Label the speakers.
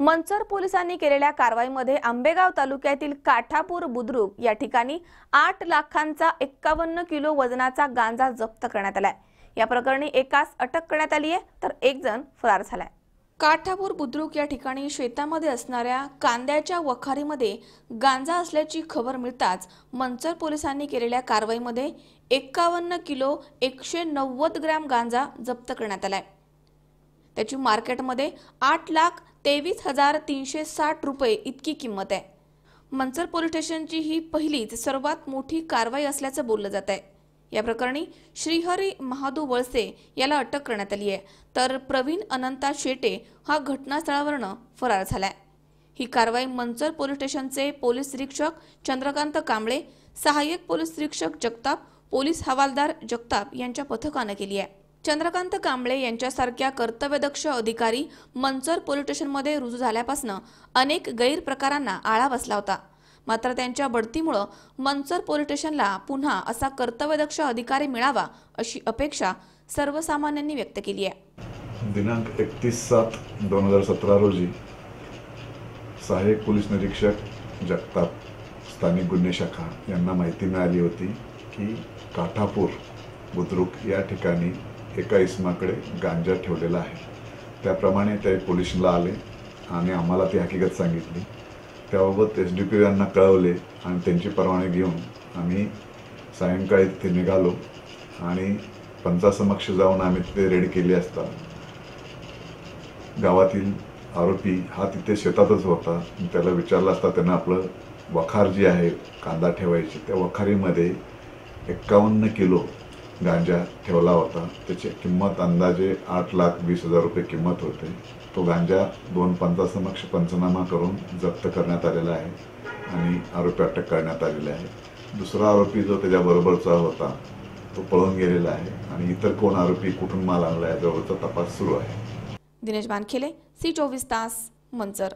Speaker 1: मंचर पोलिसांनी केलेल्या कारवाईमध्ये आंबेगाव तालुक्यातील काठापूर बुद्रुक या ठिकाणी आठ लाखांचा एक्कावन्न किलो वजनाचा गांजा जप्त करण्यात आलाय. या प्रकरणी एकास अटक करण्यात आली आहे तर एक जण फरार झालाय. काठापूर बुद्रुक या ठिकाणी शेतामध्ये असणाऱ्या कांद्याच्या वखारीमध्ये गांजा असल्याची खबर मिळताच मंचर पोलिसांनी केलेल्या कारवाईमध्ये एक्कावन्न किलो एकशे नव्वद ग्रॅम गांजा जप्त करण्यात आलाय. त्याची मार्केटमध्ये आठ लाख तेवीस हजार तीनशे साठ रुपये इतकी किंमत आहे. मंचर पोलीस स्टेशनची ही पहिलीच सर्वात मोठी कारवाई असल्याचं बोललं जात आहे. या प्रकरणी श्रीहरी महादू वळसे याला अटक करण्यात आली आहे. तर प्रवीण अनंता शेटे हा घटनास्थळावरनं फरार झालाय. ही कारवाई मंचर पोलीस स्टेशनचे पोलीस निरीक्षक चंद्रकांत कांबळे सहाय्यक पोलीस निरीक्षक जगताप पोलीस हवालदार जगताप यांच्या पथकानं केली आहे. चंद्रकांत कांबळे यांच्यासारख्या कर्तव्यदक्ष अधिकारी मंचर पोलीस स्टेशनमध्ये रुजू झाल्यापासून अनेक गैरप्रकारांना आळा बसला होता. मात्र त्यांच्या बढतीमुळं मंचर पोलीस स्टेशनला पुन्हा असा कर्तव्यदक्ष अधिकारी मिळावा अशी अपेक्षा सर्वसामान्यांनी व्यक्त केली आहे.
Speaker 2: दिनांक एकतीस सात दोन हजार सतरा रोजी सहाय्यक पोलीस निरीक्षक जगताप स्थानिक गुन्हे शाखा यांना माहिती मिळाली होती की काठापूर बुद्रुक या ठिकाणी एका इसमाकडे गांजा ठेवलेला आहे. त्याप्रमाणे ते पोलिशनला आले आणि आम्हाला ती हकीकत सांगितली. त्याबाबत एस डी पी यांना कळवले आणि त्यांची परवानगी घेऊन आम्ही सायंकाळी तिथे निघालो आणि पंचासमक्ष जाऊन आम्ही तिथे रेड केली असता. गावातील आरोपी हा तिथे शेतातच होता. त्याला विचारलं असता त्यानं आपलं वखार जी आहे कांदा ठेवायची त्या वखारीमध्ये एक्कावन्न किलो गांजा ठेवला होता. त्याची किंमत अंदाजे आठ लाख वीस हजार रुपये किंमत होते. तो गांजा दोन पंचासमक्ष पंचनामा करून जप्त करण्यात आलेला आहे आणि आरोपी अटक करण्यात आलेले आहे. दुसरा आरोपी जो त्याच्याबरोबरचा होता तो पळून गेलेला आहे आणि इतर कोण आरोपी कुठून माल आणला याच्यावरचा तपास सुरू आहे.
Speaker 1: दिनेश बानखेले सी चोवीस तास मंचर.